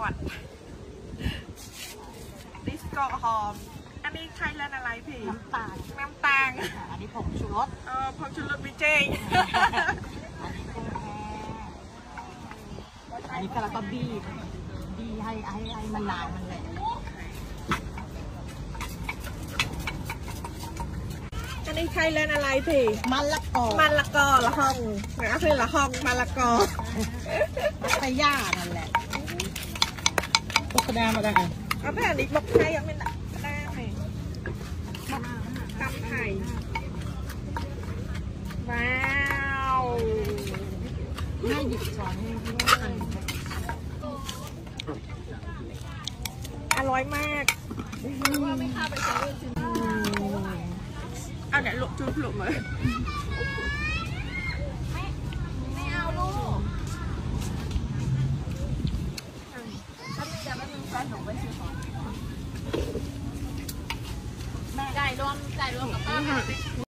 วดดิสโกหอม อันนี้ใช้แล้วอะไรพี่ น้ำตาลน้ำตาลอันนี้ผงชูรสเออผงชูรสวิเจยอันนี้ก็แล้วก็บี้บีให้ให้ให้มันลาวมันแหละอันนี้ใช้แล้วอะไรพี่ มันละกอมันละกอละห้องนะคือละห้องมันละกอไปย่านั่นแหละ ตกกระดามาได้เอาไปอันนี้บอกไทยยังไม่หนักได้ไหมตำไทยว้าวให้หยิบช้อนให้พี่ว่าอร่อยมากเอาเนี่ยลุกจุ๊บลุกมาไม่เอาลูก จ่ายรวมจ่ายรวมกับป้า